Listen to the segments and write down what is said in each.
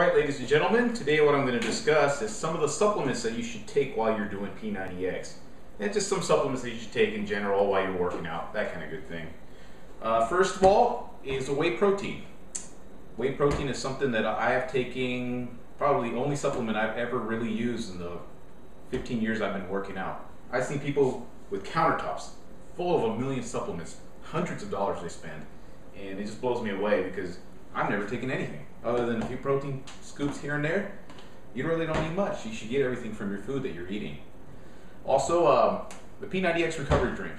Alright ladies and gentlemen, today what I'm going to discuss is some of the supplements that you should take while you're doing P90X. And just some supplements that you should take in general while you're working out, that kind of good thing. Uh, first of all is a whey protein. Whey protein is something that I have taken, probably the only supplement I've ever really used in the 15 years I've been working out. I've seen people with countertops full of a million supplements, hundreds of dollars they spend, and it just blows me away because I've never taken anything other than a few protein scoops here and there. You really don't need much. You should get everything from your food that you're eating. Also, um, the P90X recovery drink.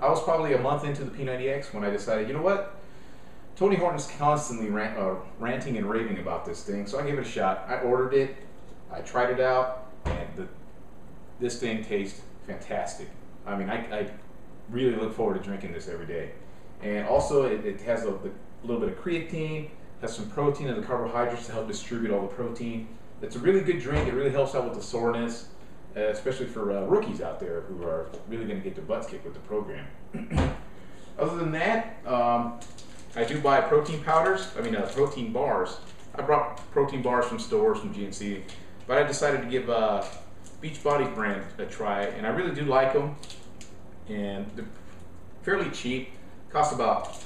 I was probably a month into the P90X when I decided, you know what? Tony Horton's constantly rant, uh, ranting and raving about this thing, so I gave it a shot. I ordered it, I tried it out, and the, this thing tastes fantastic. I mean, I, I, really look forward to drinking this every day. And also, it, it has a, a little bit of creatine, has some protein and the carbohydrates to help distribute all the protein. It's a really good drink. It really helps out with the soreness, uh, especially for uh, rookies out there who are really going to get their butts kicked with the program. Other than that, um, I do buy protein powders, I mean uh, protein bars. I brought protein bars from stores, from GNC, but I decided to give uh, Beachbody brand a try, and I really do like them. And they're fairly cheap, cost about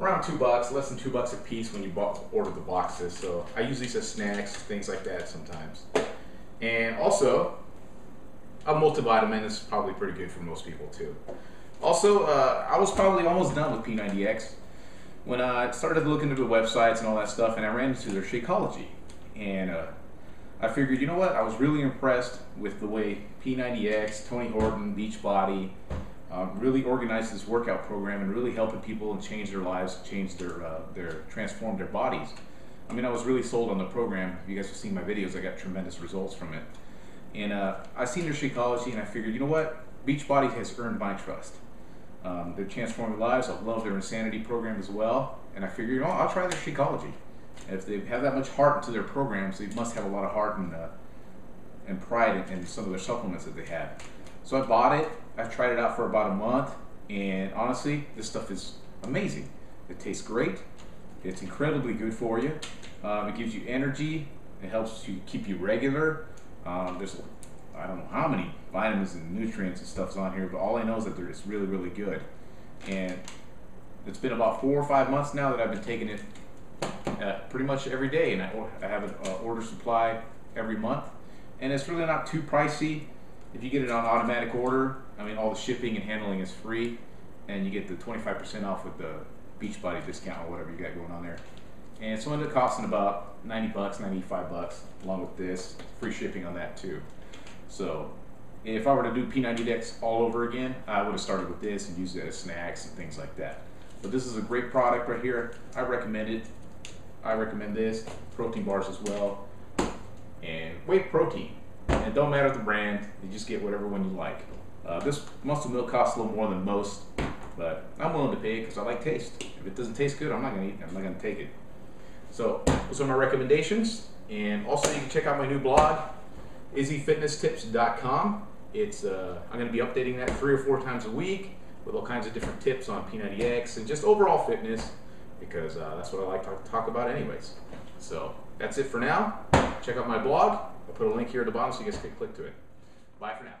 around two bucks, less than two bucks a piece when you bought, order the boxes. So I use these as snacks, things like that sometimes. And also, a multivitamin is probably pretty good for most people too. Also, uh, I was probably almost done with P90X when I started looking into the websites and all that stuff, and I ran into their Shakeology. And uh, I figured, you know what? I was really impressed with the way P90X, Tony Horton, Beachbody, um, really organized this workout program and really helping people and change their lives, change their, uh, their, transform their bodies. I mean, I was really sold on the program. If you guys have seen my videos, I got tremendous results from it. And uh, I seen their Shakeology and I figured, you know what? Beachbody has earned my trust. Um, they're transforming lives. I love their Insanity program as well. And I figured, you know, I'll try their Shakeology. If they have that much heart into their programs, they must have a lot of heart and, uh, and pride in, in some of their supplements that they have. So I bought it. I tried it out for about a month, and honestly, this stuff is amazing. It tastes great. It's incredibly good for you. Um, it gives you energy. It helps you keep you regular. Um, there's I don't know how many vitamins and nutrients and stuff's on here, but all I know is that it's really, really good. And it's been about four or five months now that I've been taking it uh, pretty much every day, and I, I have an uh, order supply every month. And it's really not too pricey. If you get it on automatic order, I mean, all the shipping and handling is free, and you get the 25% off with the Beachbody discount or whatever you got going on there. And so ended up costing about 90 bucks, 95 bucks, along with this, free shipping on that too. So if I were to do P90X all over again, I would have started with this and used it as snacks and things like that. But this is a great product right here. I recommend it. I recommend this, protein bars as well, and whey protein. It don't matter the brand, you just get whatever one you like. Uh, this muscle milk costs a little more than most, but I'm willing to pay because I like taste. If it doesn't taste good, I'm not gonna eat. It. I'm not gonna take it. So those are my recommendations, and also you can check out my new blog, izzyfitnesstips.com. It's uh, I'm going to be updating that three or four times a week with all kinds of different tips on P90X and just overall fitness because uh, that's what I like to talk about anyways. So that's it for now. Check out my blog. I'll put a link here at the bottom so you guys can click to it. Bye for now.